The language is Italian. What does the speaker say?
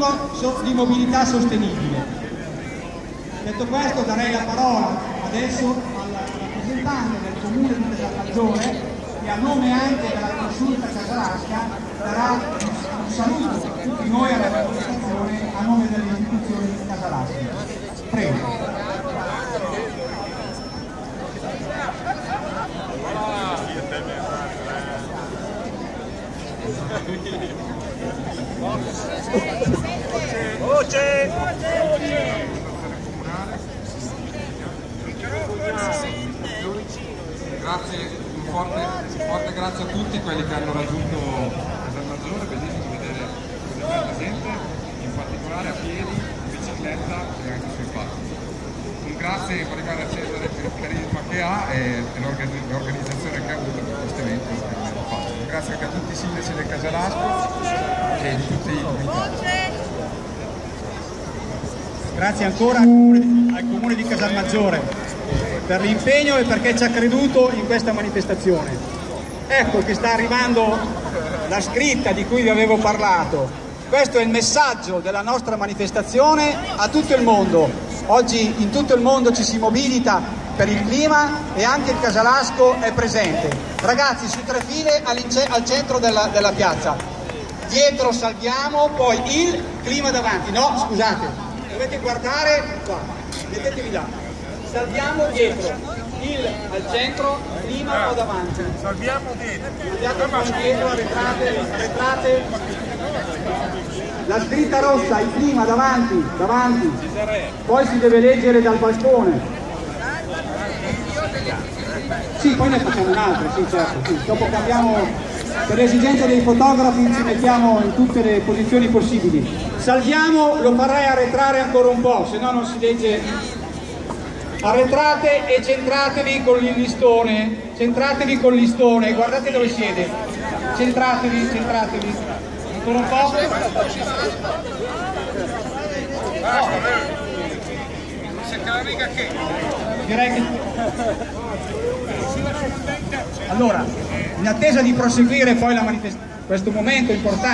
futuro di mobilità sostenibile. Detto questo darei la parola adesso al rappresentante del comune di Casalmaggiore che a nome anche della consulta Casalasca darà un saluto a tutti noi alla rappresentazione a nome delle istituzioni di Casalasca. Prego. Voce! Grazie, un forte, forte grazie a tutti quelli che hanno raggiunto Casalmaggiore, bellissimo vedere tanta gente, in particolare a piedi, in bicicletta e anche sui passi. Un grazie in particolare a Cesare per il carisma che ha e l'organizzazione che ha avuto per questo evento. Grazie a tutti i sindaci del Casalasco e di tutti i comitati. Grazie ancora al comune, al comune di Casalmaggiore per l'impegno e perché ci ha creduto in questa manifestazione. Ecco che sta arrivando la scritta di cui vi avevo parlato. Questo è il messaggio della nostra manifestazione a tutto il mondo. Oggi in tutto il mondo ci si mobilita per il clima e anche il Casalasco è presente. Ragazzi, su tre file al centro della, della piazza. Dietro salviamo, poi il clima davanti. No, scusate, dovete guardare qua, mettetevi là salviamo dietro, il al centro, prima o davanti. Salviamo dietro. Po' indietro, arretrate, arretrate. La scritta rossa, il prima, davanti, davanti. Poi si deve leggere dal balcone. Sì, poi ne facciamo un'altra, sì certo, sì. Dopo cambiamo per le esigenze dei fotografi ci mettiamo in tutte le posizioni possibili. Salviamo, lo farei arretrare ancora un po', se no non si legge. Arretrate e centratevi con il listone centratevi con il listone guardate dove siete. Centratevi centratevi. Ancora un po' direi che allora in attesa di proseguire poi la manifestazione questo momento importante